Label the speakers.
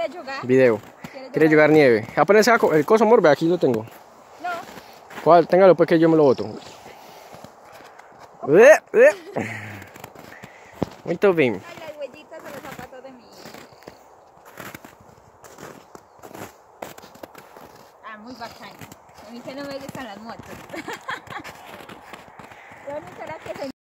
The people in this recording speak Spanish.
Speaker 1: ¿Quieres jugar?
Speaker 2: Video.
Speaker 1: ¿Quieres
Speaker 2: ¿Quieres jugar nieve? Apenas sea co- el coso morbe, aquí lo tengo.
Speaker 1: No.
Speaker 2: ¿Cuál? Téngalo pues que yo me lo boto. Eh, eh. Muy bien.
Speaker 1: Las huellitas de los zapatos de mi. Ah, muy bacano. A mí que no me gustan las motos. Yo que se